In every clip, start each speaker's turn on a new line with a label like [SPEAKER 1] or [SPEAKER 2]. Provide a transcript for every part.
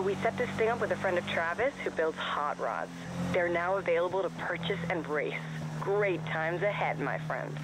[SPEAKER 1] So we set this thing up with a friend of Travis who builds hot rods. They're now available to purchase and race. Great times ahead, my friend.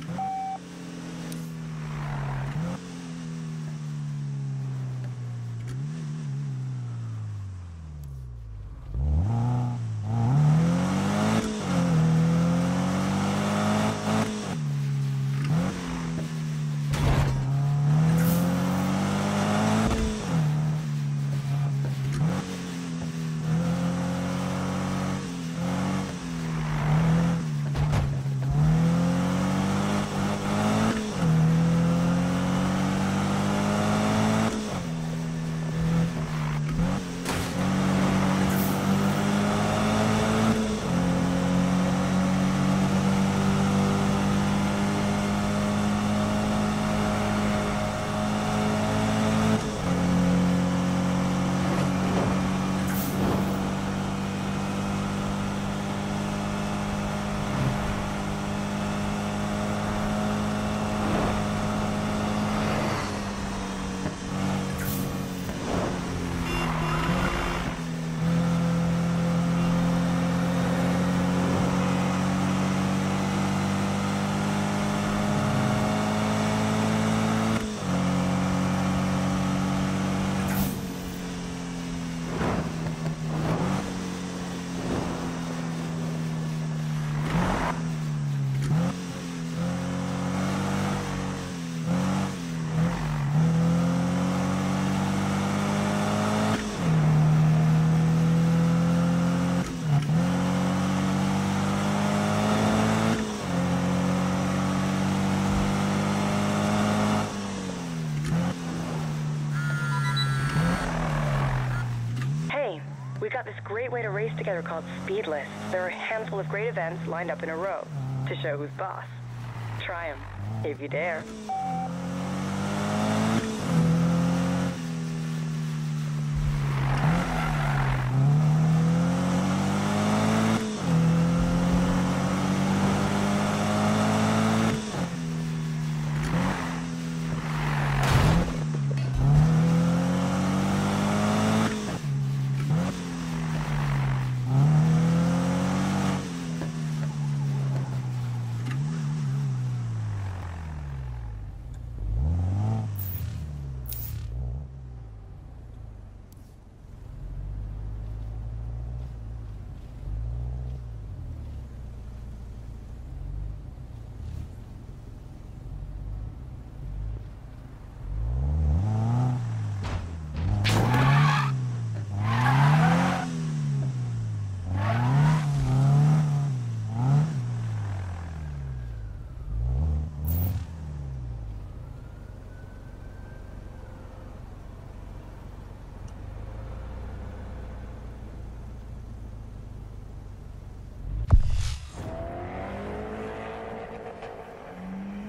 [SPEAKER 1] Got this great way to race together called Speed Lists. There are a handful of great events lined up in a row to show who's boss. Try them, if you dare.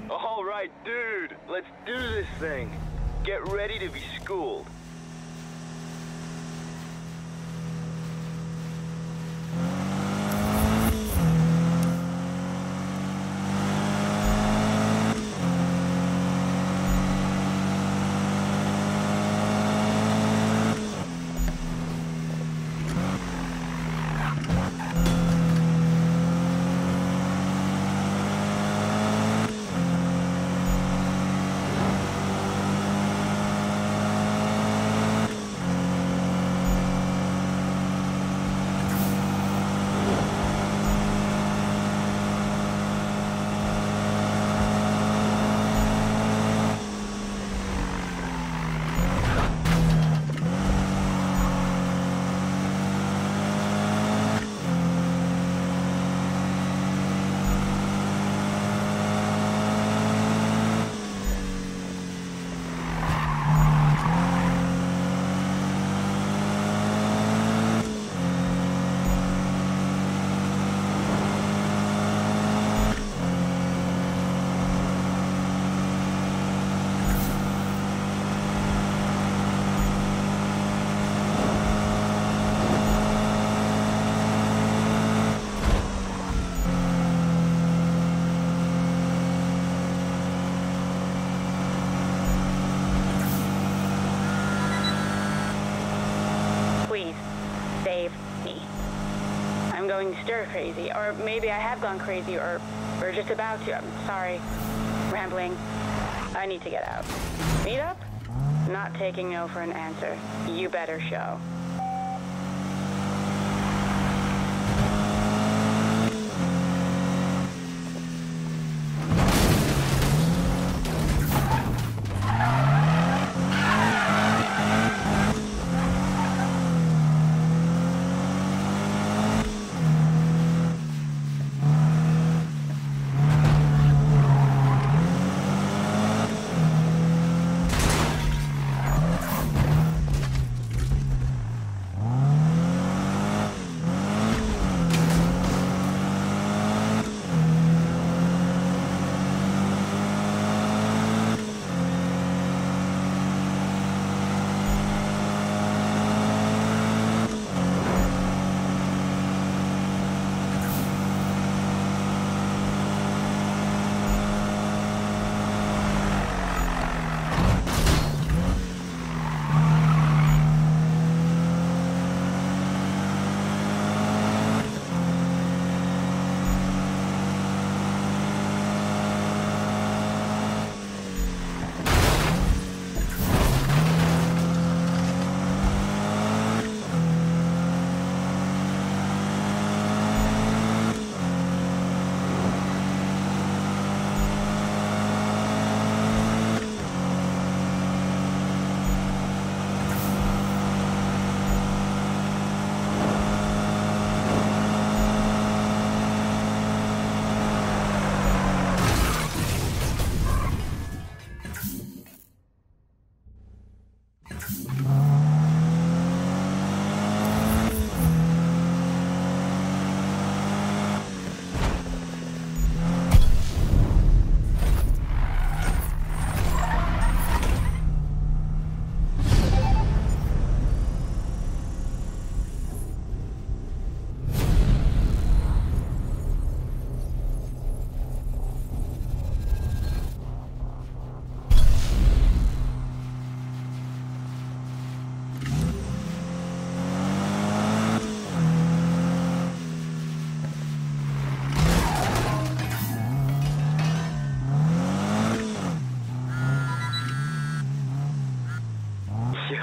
[SPEAKER 2] All right, dude, let's do this thing. Get ready to be schooled.
[SPEAKER 3] Stir crazy, or maybe I have gone crazy, or or just about to. I'm sorry, rambling. I need to get out. Meet up? Not taking no for an answer. You better show.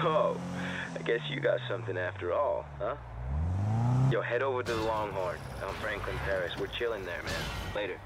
[SPEAKER 4] Yo, I guess you got something after all, huh? Yo, head over to the Longhorn on Franklin Paris. We're chilling there, man. Later.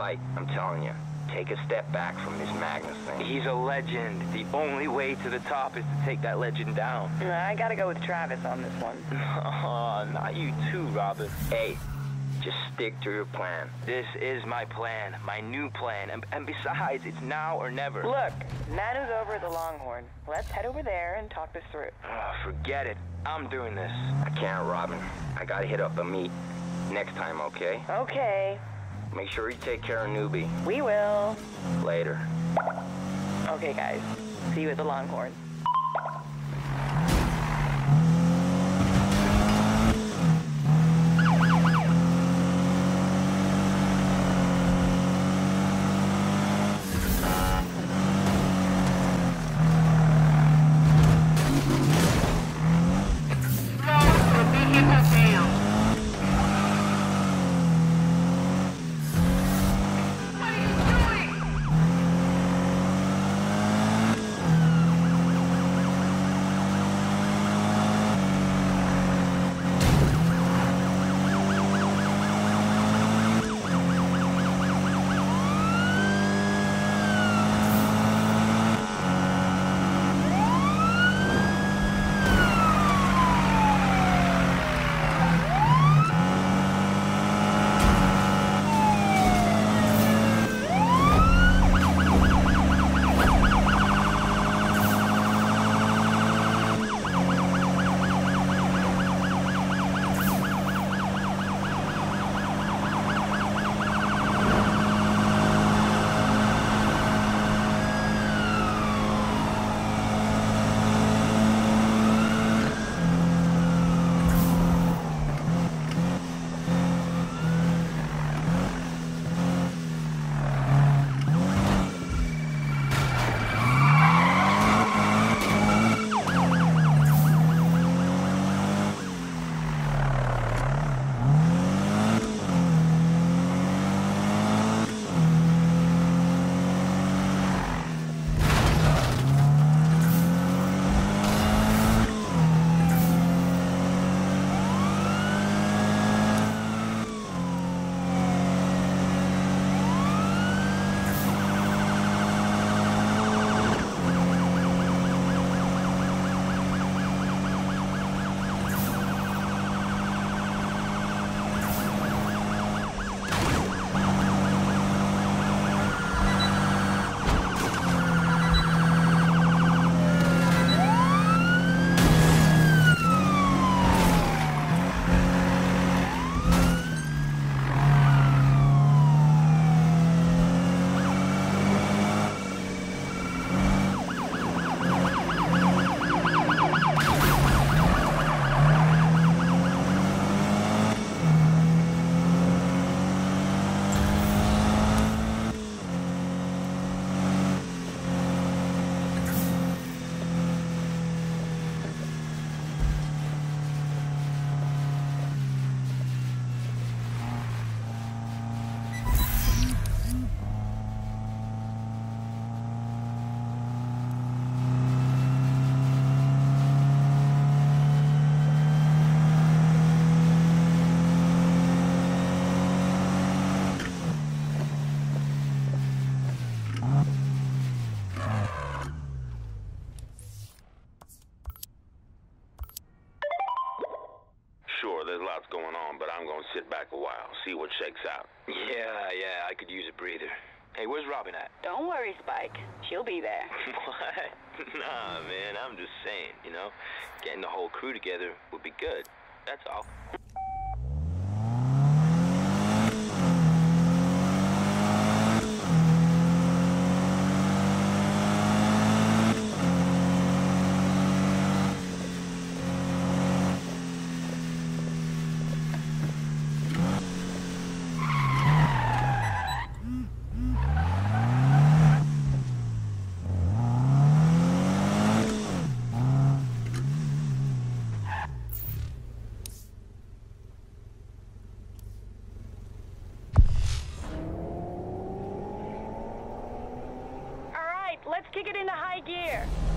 [SPEAKER 4] I'm telling you, take a step back from this Magnus thing.
[SPEAKER 2] He's a legend. The only way to the top is to take that legend down.
[SPEAKER 1] I gotta go with Travis on this one.
[SPEAKER 2] Aw, not you too, Robin.
[SPEAKER 4] Hey, just stick to your plan.
[SPEAKER 2] This is my plan, my new plan. And, and besides, it's now or never.
[SPEAKER 1] Look, Manu's over at the Longhorn. Let's head over there and talk this through.
[SPEAKER 2] Ah, forget it. I'm doing this.
[SPEAKER 4] I can't, Robin. I gotta hit up a meet. Next time, okay?
[SPEAKER 1] Okay,
[SPEAKER 4] Make sure you take care of Newbie.
[SPEAKER 1] we will.
[SPEAKER 4] Later.
[SPEAKER 1] Okay, guys. See you at the Longhorn.
[SPEAKER 5] Sit back a while, see what shakes out.
[SPEAKER 2] Yeah, yeah, I could use a breather. Hey, where's Robin at?
[SPEAKER 3] Don't worry, Spike. She'll be there.
[SPEAKER 2] what? Nah, man, I'm just saying, you know? Getting the whole crew together would be good. That's all.
[SPEAKER 3] All right, let's kick it into high gear.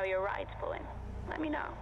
[SPEAKER 3] How your ride's pulling. Let me know.